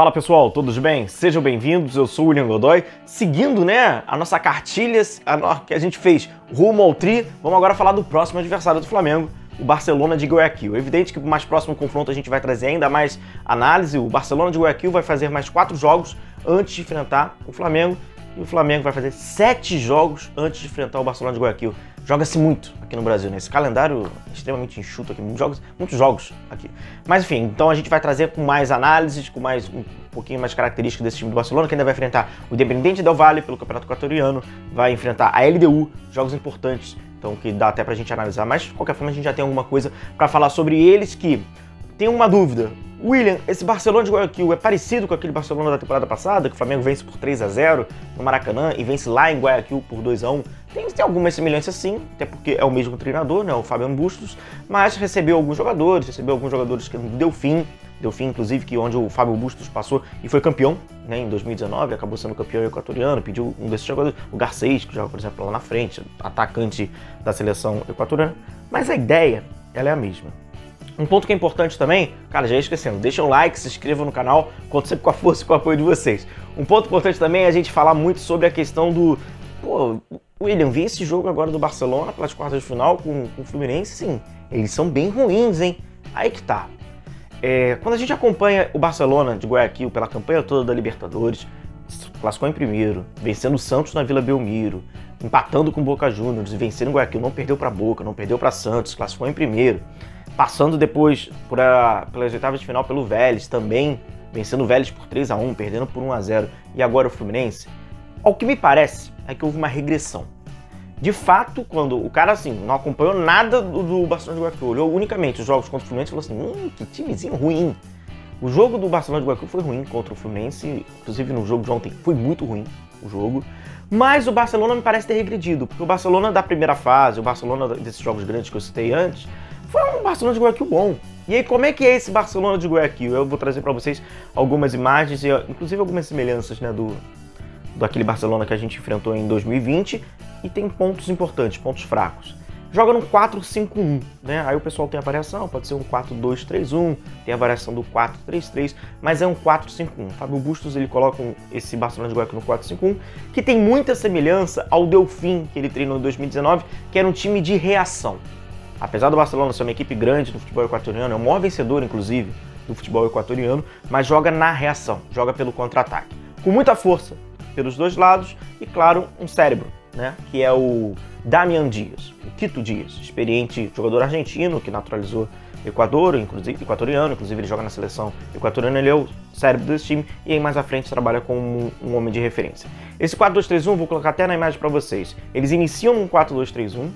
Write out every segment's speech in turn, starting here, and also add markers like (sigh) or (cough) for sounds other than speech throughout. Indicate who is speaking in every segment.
Speaker 1: Fala pessoal, todos bem? Sejam bem-vindos, eu sou o William Godoy. Seguindo, né, a nossa cartilha a que a gente fez rumo ao tri, vamos agora falar do próximo adversário do Flamengo, o Barcelona de Guayaquil. É evidente que mais próximo confronto a gente vai trazer ainda mais análise. O Barcelona de Guayaquil vai fazer mais quatro jogos antes de enfrentar o Flamengo. E o Flamengo vai fazer sete jogos antes de enfrentar o Barcelona de Guayaquil. Joga-se muito aqui no Brasil, né? Esse calendário é extremamente enxuto aqui, muitos jogos, muitos jogos aqui. Mas enfim, então a gente vai trazer com mais análises, com mais um pouquinho mais características desse time do Barcelona, que ainda vai enfrentar o Independente Del Valle pelo Campeonato Equatoriano, vai enfrentar a LDU, jogos importantes, então que dá até pra gente analisar, mas de qualquer forma a gente já tem alguma coisa para falar sobre eles que tem uma dúvida. William, esse Barcelona de Guayaquil é parecido com aquele Barcelona da temporada passada, que o Flamengo vence por 3 a 0 no Maracanã e vence lá em Guayaquil por 2 a 1 Tem, tem semelhança sim, até porque é o mesmo treinador, né, o Fabiano Bustos, mas recebeu alguns jogadores, recebeu alguns jogadores que deu fim, deu fim inclusive que onde o Fábio Bustos passou e foi campeão né, em 2019, acabou sendo campeão equatoriano, pediu um desses jogadores, o Garcês, que joga, por exemplo, lá na frente, atacante da seleção equatoriana, mas a ideia, ela é a mesma. Um ponto que é importante também, cara, já ia esquecendo, deixa um like, se inscreva no canal, conto sempre com a força e com o apoio de vocês. Um ponto importante também é a gente falar muito sobre a questão do. Pô, William, vi esse jogo agora do Barcelona pelas quartas de final com, com o Fluminense, sim, eles são bem ruins, hein? Aí que tá. É, quando a gente acompanha o Barcelona de Guayaquil pela campanha toda da Libertadores, classificou em primeiro, vencendo o Santos na Vila Belmiro, empatando com o Boca Juniors e vencendo o Guayaquil, não perdeu para Boca, não perdeu para Santos, classificou em primeiro passando depois a, pelas oitavas de final pelo Vélez, também vencendo o Vélez por 3 a 1 perdendo por 1 a 0 e agora o Fluminense. Ao que me parece é que houve uma regressão. De fato, quando o cara assim não acompanhou nada do, do Barcelona de Guayaquil, olhou unicamente os jogos contra o Fluminense e falou assim: hum, que timezinho ruim. O jogo do Barcelona de Guayaquil foi ruim contra o Fluminense, inclusive no jogo de ontem foi muito ruim o jogo. Mas o Barcelona me parece ter regredido, porque o Barcelona da primeira fase, o Barcelona desses jogos grandes que eu citei antes, foi um Barcelona de Guayaquil bom. E aí, como é que é esse Barcelona de Guayaquil? Eu vou trazer para vocês algumas imagens e, inclusive, algumas semelhanças né, do, do aquele Barcelona que a gente enfrentou em 2020 e tem pontos importantes, pontos fracos. Joga no 4-5-1, né? Aí o pessoal tem a variação, pode ser um 4-2-3-1, tem a variação do 4-3-3, mas é um 4-5-1. Fábio Bustos ele coloca esse Barcelona de Guayaquil no 4-5-1, que tem muita semelhança ao Delfim que ele treinou em 2019, que era um time de reação. Apesar do Barcelona ser uma equipe grande do futebol equatoriano, é o maior vencedor, inclusive, do futebol equatoriano, mas joga na reação, joga pelo contra-ataque. Com muita força pelos dois lados e, claro, um cérebro, né? Que é o Damian Dias, o Quito Dias, experiente jogador argentino que naturalizou Equador, inclusive equatoriano, inclusive ele joga na seleção equatoriana, ele é o cérebro desse time e aí mais à frente trabalha como um, um homem de referência. Esse 4-2-3-1, vou colocar até na imagem para vocês. Eles iniciam um 4-2-3-1,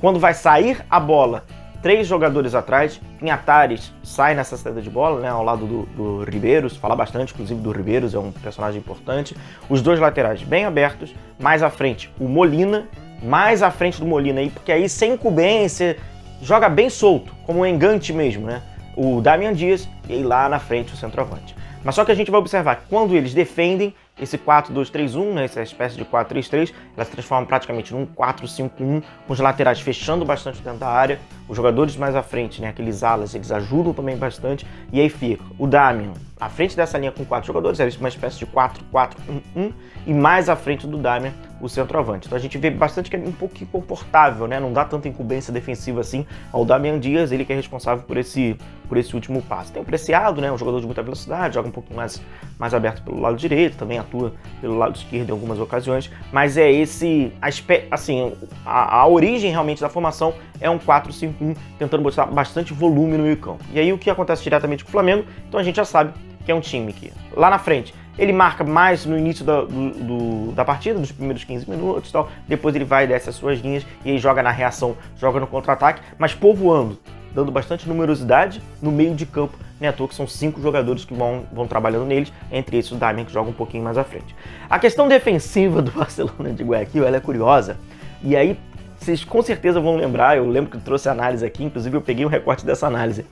Speaker 1: quando vai sair a bola, três jogadores atrás, Pinhatares sai nessa saída de bola, né, ao lado do, do Ribeiros, fala bastante, inclusive, do Ribeiros, é um personagem importante. Os dois laterais bem abertos, mais à frente o Molina, mais à frente do Molina aí, porque aí sem incumbência, joga bem solto, como um engante mesmo, né? O Damian Dias e aí lá na frente o centroavante. Mas só que a gente vai observar que quando eles defendem, esse 4-2-3-1, né, essa espécie de 4-3-3, ela se transforma praticamente num 4-5-1, com os laterais fechando bastante dentro da área, os jogadores mais à frente, né, aqueles alas, eles ajudam também bastante, e aí fica o Damian à frente dessa linha com quatro jogadores, é uma espécie de 4-4-1-1, e mais à frente do Damian o centroavante. Então a gente vê bastante que é um pouquinho confortável, né? Não dá tanta incumbência defensiva assim ao Damian Dias, ele que é responsável por esse, por esse último passo. Tem o Preciado, né? Um jogador de muita velocidade, joga um pouquinho mais, mais aberto pelo lado direito, também atua pelo lado esquerdo em algumas ocasiões, mas é esse, assim, a, a origem realmente da formação é um 4-5-1, tentando botar bastante volume no meio campo. E aí o que acontece diretamente com o Flamengo, então a gente já sabe que é um time que lá na frente ele marca mais no início da, do, do, da partida, nos primeiros 15 minutos tal. Depois ele vai dessas suas linhas e aí joga na reação, joga no contra-ataque, mas povoando, dando bastante numerosidade no meio de campo. Nem à toa que são cinco jogadores que vão, vão trabalhando neles, entre esses o Damian que joga um pouquinho mais à frente. A questão defensiva do (laughs) Barcelona de Guayaquil ela é curiosa. E aí vocês com certeza vão lembrar, eu lembro que eu trouxe análise aqui, inclusive eu peguei um recorte dessa análise.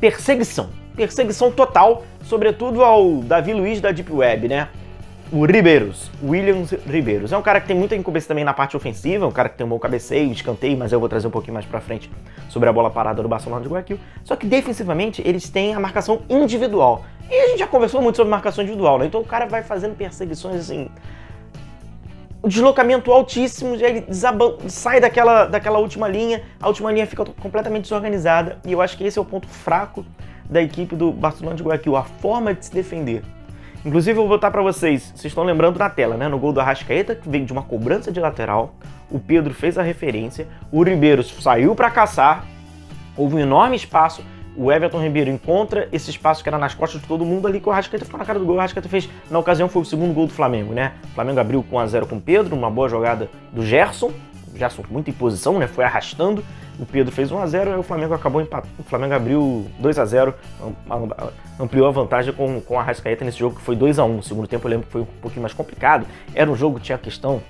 Speaker 1: Perseguição. Perseguição total, sobretudo ao Davi Luiz da Deep Web, né? o Ribeiros, Williams Ribeiros. É um cara que tem muita incumbência também na parte ofensiva, um cara que tem um bom cabeceio, escanteio, mas eu vou trazer um pouquinho mais pra frente sobre a bola parada do Barcelona de Guayaquil. Só que defensivamente eles têm a marcação individual. E a gente já conversou muito sobre marcação individual, né? Então o cara vai fazendo perseguições assim. Deslocamento altíssimo, ele sai daquela, daquela última linha, a última linha fica completamente desorganizada. E eu acho que esse é o ponto fraco da equipe do Barcelona de Guayaquil, a forma de se defender. Inclusive, eu vou botar para vocês, vocês estão lembrando na tela, né? No gol do Arrascaeta, que veio de uma cobrança de lateral, o Pedro fez a referência, o Ribeiro saiu para caçar, houve um enorme espaço, o Everton Ribeiro encontra esse espaço que era nas costas de todo mundo ali, que o Arrascaeta ficou na cara do gol. O Arrascaeta fez, na ocasião, foi o segundo gol do Flamengo, né? O Flamengo abriu com 1x0 com o Pedro, uma boa jogada do Gerson, o Gerson com muita imposição, né? Foi arrastando, o Pedro fez 1 a 0 e o Flamengo acabou empatando. O Flamengo abriu 2 a 0 ampliou a vantagem com, com a Rascaeta nesse jogo que foi 2 a 1 No segundo tempo eu lembro que foi um pouquinho mais complicado. Era um jogo que tinha a questão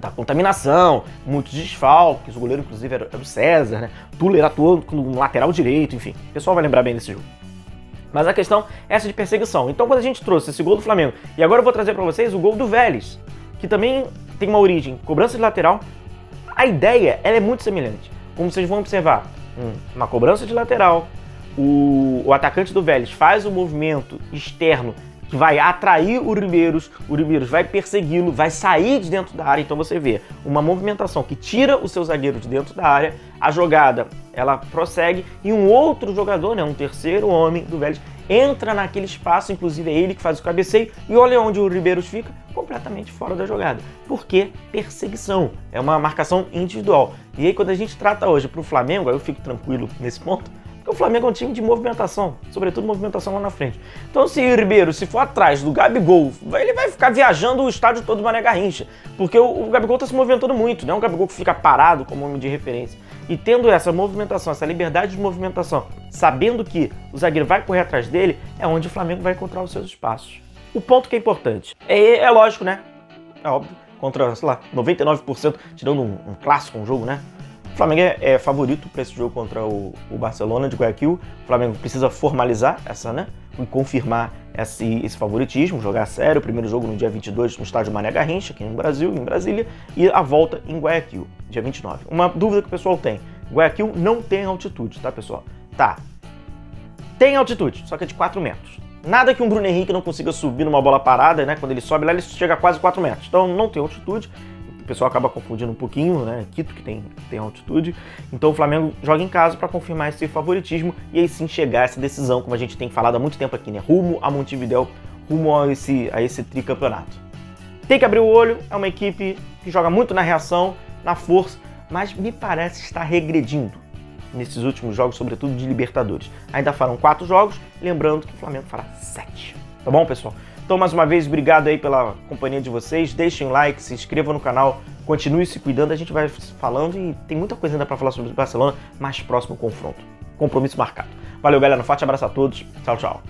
Speaker 1: da contaminação, muitos desfalques, o goleiro inclusive era, era o César, né? Tuller atuou no lateral direito, enfim. O pessoal vai lembrar bem desse jogo. Mas a questão é essa de perseguição. Então quando a gente trouxe esse gol do Flamengo, e agora eu vou trazer para vocês o gol do Vélez, que também tem uma origem, cobrança de lateral, a ideia ela é muito semelhante como vocês vão observar, uma cobrança de lateral, o, o atacante do Vélez faz o um movimento externo que vai atrair o Ribeiros, o Ribeiros vai persegui-lo, vai sair de dentro da área. Então você vê uma movimentação que tira o seu zagueiro de dentro da área, a jogada ela prossegue e um outro jogador, né, um terceiro homem do Vélez, entra naquele espaço, inclusive é ele que faz o cabeceio, e olha onde o Ribeiros fica, completamente fora da jogada. Porque perseguição, é uma marcação individual. E aí quando a gente trata hoje para o Flamengo, aí eu fico tranquilo nesse ponto, porque o Flamengo é um time de movimentação, sobretudo movimentação lá na frente. Então, se o Ribeiro, se for atrás do Gabigol, ele vai ficar viajando o estádio todo do Mané Garrincha, porque o, o Gabigol está se movimentando muito, não é um Gabigol que fica parado como homem de referência. E tendo essa movimentação, essa liberdade de movimentação, sabendo que o zagueiro vai correr atrás dele, é onde o Flamengo vai encontrar os seus espaços. O ponto que é importante, é, é lógico, né? É óbvio, contra, sei lá, 99%, tirando um, um clássico, um jogo, né? O Flamengo é, é favorito para esse jogo contra o, o, Barcelona de Guayaquil. O Flamengo precisa formalizar essa, né? Confirmar esse, esse favoritismo, jogar sério. O primeiro jogo no dia 22 no estádio Mané Garrincha, aqui no Brasil, em Brasília, e a volta em Guayaquil, dia 29. Uma dúvida que o pessoal tem: Guayaquil não tem altitude, tá, pessoal? Tá. Tem altitude, só que é de 4 metros. Nada que um Bruno Henrique não consiga subir numa bola parada, né? Quando ele sobe lá, ele chega a quase 4 metros. Então não tem altitude pessoal acaba confundindo um pouquinho, né? Quito que tem, tem altitude. Então o Flamengo joga em casa para confirmar esse favoritismo e aí sim chegar a essa decisão, como a gente tem falado há muito tempo aqui, né? Rumo a Montevideo, rumo a esse, a esse tricampeonato. Tem que abrir o olho, é uma equipe que joga muito na reação, na força, mas me parece estar regredindo nesses últimos jogos, sobretudo de Libertadores. Ainda farão quatro jogos, lembrando que o Flamengo fará sete. Tá bom, pessoal? Então, mais uma vez, obrigado aí pela companhia de vocês. Deixem um like, se inscrevam no canal, continue se cuidando. A gente vai falando e tem muita coisa ainda para falar sobre o Barcelona mais próximo confronto. Compromisso marcado. Valeu, galera. Um forte abraço a todos. Tchau, tchau.